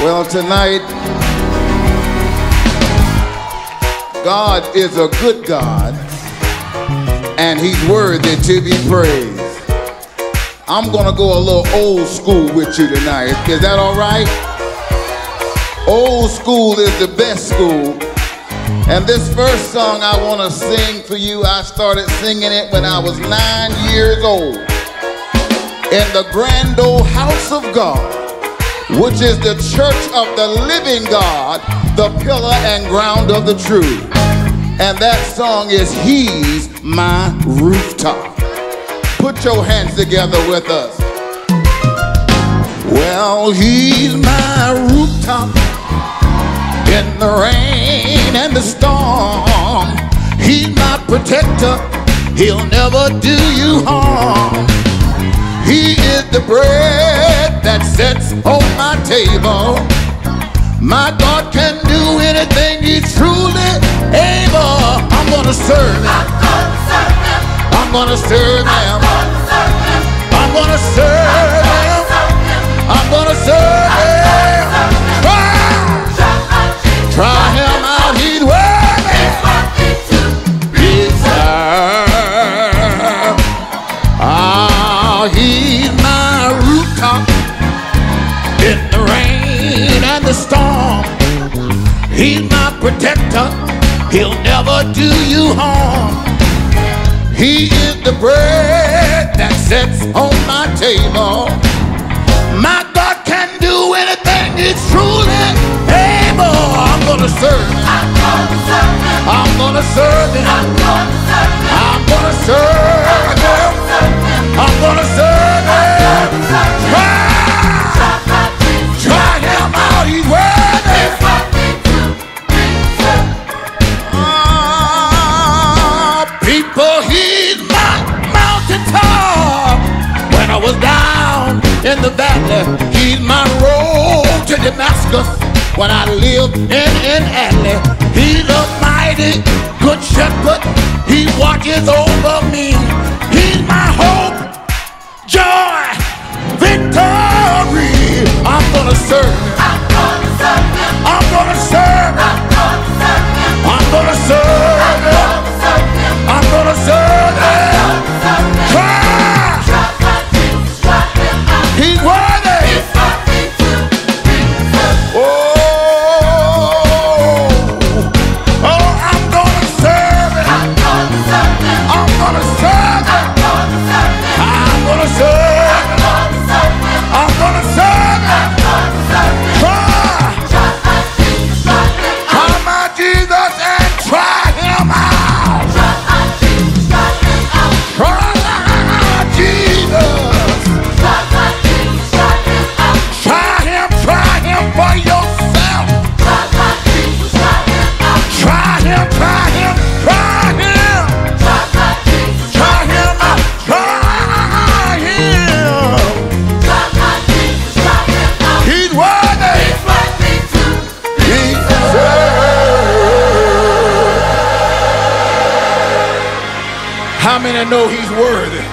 Well, tonight, God is a good God, and He's worthy to be praised. I'm gonna go a little old school with you tonight. Is that all right? Old school is the best school. And this first song I want to sing for you, I started singing it when I was nine years old in the grand old house of God which is the church of the living God, the pillar and ground of the truth. And that song is He's My Rooftop. Put your hands together with us. Well, He's my rooftop in the rain and the storm. He's my protector, He'll never do you harm. He is the bread that sets on my table. My God can do anything, He's truly able. I'm gonna serve Him. I'm gonna serve Him. I'm gonna serve Him. I'm gonna serve Him. The storm. He's my protector. He'll never do you harm. He is the bread that sets on my table. My God can do anything. He's truly able. I'm gonna serve him. I'm gonna serve him. I'm in the valley, he's my road to Damascus. When I live in an alley, he's a mighty good shepherd. He watches over me. He's my hope, joy, victory. I'm gonna serve Try him, try him, try him. Try him out, try him. He's worthy. He's How many know he's worthy?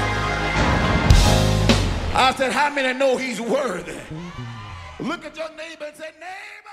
I said, how many know he's worthy? Look at your neighbor and say, neighbor.